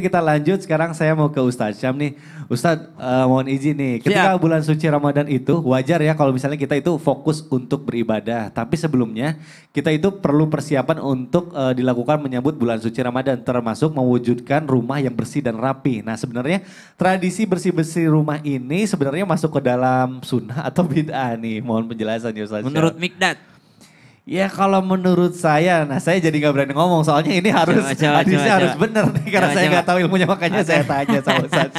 Kita lanjut sekarang saya mau ke Ustadz Syam nih. Ustadz eh, mohon izin nih. Ketika Siap. bulan suci Ramadan itu wajar ya kalau misalnya kita itu fokus untuk beribadah. Tapi sebelumnya kita itu perlu persiapan untuk eh, dilakukan menyambut bulan suci Ramadan. Termasuk mewujudkan rumah yang bersih dan rapi. Nah sebenarnya tradisi bersih-bersih rumah ini sebenarnya masuk ke dalam sunnah atau bid'ah nih. Mohon penjelasan ya Ustadz. Menurut Mikdad. Ya kalau menurut saya, nah saya jadi nggak berani ngomong soalnya ini harus Coba, coba, hadisnya coba, harus coba. benar nih karena Coba, saya nggak tahu ilmunya makanya saya tanya sama Ustaz.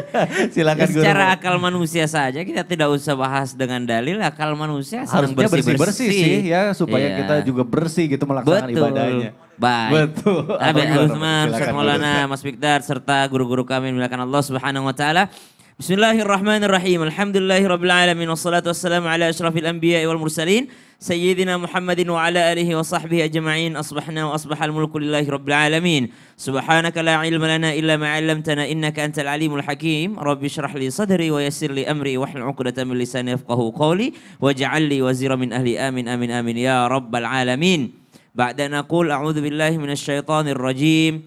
Silakan Ya, guru. secara akal manusia saja kita tidak usah bahas dengan dalil akal manusia senang harusnya bersih-bersih sih ya supaya Iya. kita juga bersih gitu melaksanakan Betul. ibadahnya. Baik. Betul. Abi? Utsman, Ustaz Maulana. Mas Mikdad serta guru-guru kami yang dimuliakan Allah Subhanahu wa taala. بسم الله الرحمن الرحيم الحمد لله رب العالمين والصلاة والسلام على أشرف الأنبياء والمرسلين سيدنا محمد وعلى آله وصحبه أجمعين أصبحنا وأصبح الملك لله رب العالمين سبحانك لا علم لنا إلا ما علمتنا إنك أنت العليم الحكيم رب اشرح لي صدري ويسر لي أمري واحلل عقدة من لساني يفقه قولي واجعل لي وزيرا من أهلي آمين آمين آمين يا رب العالمين بعد أن أقول أعوذ بالله من الشيطان الرجيم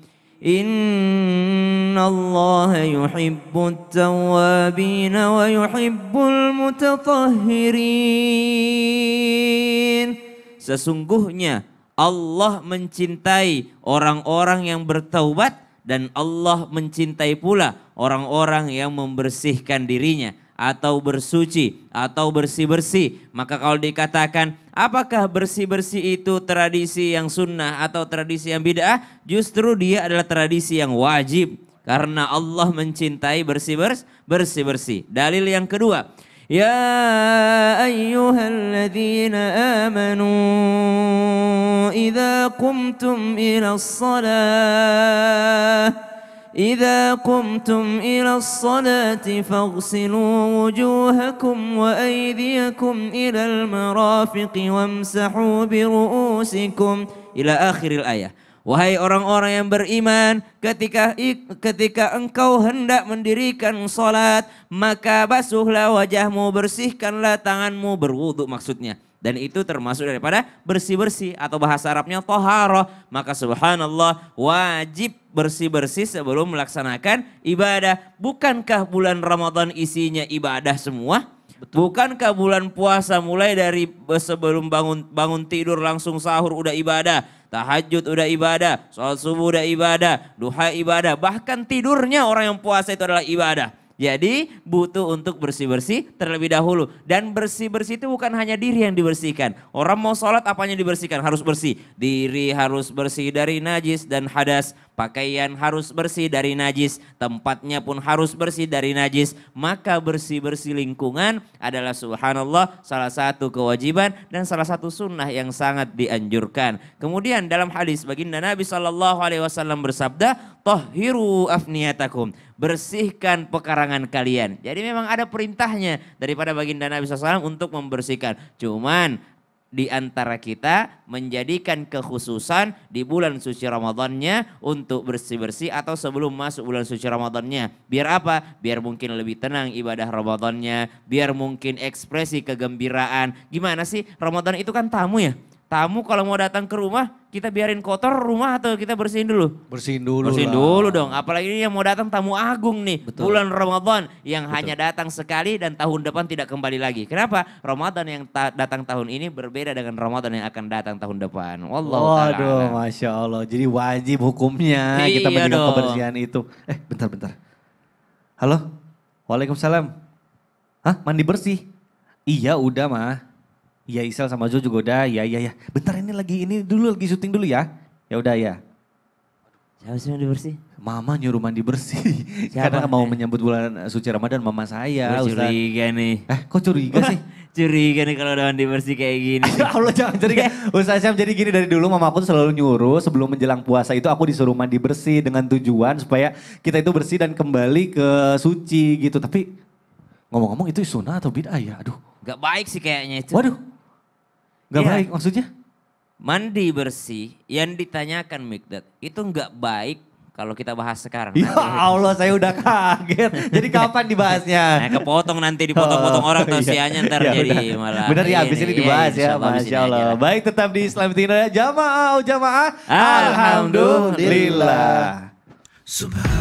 إن الله يحب التوابين ويحب المتطهرين Sesungguhnya Allah mencintai orang-orang yang bertaubat dan Allah mencintai pula orang-orang yang membersihkan dirinya atau bersuci atau bersih-bersih. Maka kalau dikatakan apakah bersih-bersih itu tradisi yang sunnah atau tradisi yang bid'ah? Justru dia adalah tradisi yang wajib. Karena Allah mencintai bersih-bersih. bersih-bersih. Dalil yang kedua. Ya ayyuhalladzina amanu idza qumtum ila salah إذا قمتم إلى الصلاة فاغسلوا وجوهكم وأيديكم إلى المرافق وامسحوا برؤوسكم إلى آخر الآية Wahai orang-orang yang beriman, ketika ketika engkau hendak mendirikan salat, maka basuhlah wajahmu, bersihkanlah tanganmu, berwudu maksudnya. Dan itu termasuk daripada bersih-bersih atau bahasa Arabnya toharoh. Maka subhanallah wajib bersih-bersih sebelum melaksanakan ibadah. Bukankah bulan Ramadan isinya ibadah semua? Bukankah bulan puasa mulai dari sebelum bangun bangun tidur langsung sahur udah ibadah, tahajud udah ibadah, sholat subuh udah ibadah, duha ibadah, bahkan tidurnya orang yang puasa itu adalah ibadah. Jadi butuh untuk bersih-bersih terlebih dahulu. Dan bersih-bersih itu bukan hanya diri yang dibersihkan. Orang mau sholat apanya dibersihkan? Harus bersih. Diri harus bersih dari najis dan hadas. Pakaian harus bersih dari najis. Tempatnya pun harus bersih dari najis. Maka bersih-bersih lingkungan adalah subhanallah salah satu kewajiban dan salah satu sunnah yang sangat dianjurkan. Kemudian dalam hadis baginda Nabi Shallallahu Alaihi Wasallam bersabda, Tohiru afniyatakum. Bersihkan pekarangan kalian. Jadi memang ada perintahnya daripada baginda Nabi SAW untuk membersihkan. Cuman di antara kita menjadikan kekhususan di bulan suci Ramadannya untuk bersih-bersih atau sebelum masuk bulan suci Ramadannya. Biar apa? Biar mungkin lebih tenang ibadah Ramadannya, biar mungkin ekspresi kegembiraan. Gimana sih? Ramadan itu kan tamu ya. Tamu kalau mau datang ke rumah, kita biarin kotor rumah atau kita bersihin dulu? Bersihin dulu Bersihin lah. dulu dong. Apalagi ini yang mau datang tamu agung nih. Betul. Bulan Ramadan yang hanya datang sekali dan tahun depan tidak kembali lagi. Kenapa? Ramadan yang ta- datang tahun ini berbeda dengan Ramadan yang akan datang tahun depan. Wallahu ta'ala Waduh, masya Allah. Jadi wajib hukumnya kita Iya menjaga dong. kebersihan itu. Eh, bentar-bentar. Halo, waalaikumsalam. Hah, mandi bersih? Iya, udah mah. Iya, Isel sama Jo juga udah. Iya, iya, iya. Bentar ini lagi ini dulu lagi syuting dulu ya. Ya udah ya. Siapa sih yang dibersih? Mama nyuruh mandi bersih. Siapa? Karena mau menyambut bulan suci Ramadan mama saya, Gue Ustaz. curiga nih. Eh, kok curiga sih? Curiga nih kalau udah mandi bersih kayak gini. Ya Allah jangan curiga. Ustaz Syam jadi gini dari dulu mama aku tuh selalu nyuruh sebelum menjelang puasa itu aku disuruh mandi bersih dengan tujuan supaya kita itu bersih dan kembali ke suci gitu. Tapi ngomong-ngomong itu sunnah atau bid'ah ya? Aduh. Gak baik sih kayaknya itu. Waduh. Gak ya. baik maksudnya? Mandi bersih yang ditanyakan Mikdad itu gak baik kalau kita bahas sekarang. Ya. Allah saya udah kaget. jadi kapan dibahasnya? Nah, kepotong nanti dipotong-potong orang oh, iya. tosianya ntar ya, jadi ya, malah. Benar ya habis ini iya, dibahas ya, ya Masya Allah. Allah. Baik tetap di Islam Tina. Jamaah, jamaah. Alhamdulillah. Alhamdulillah.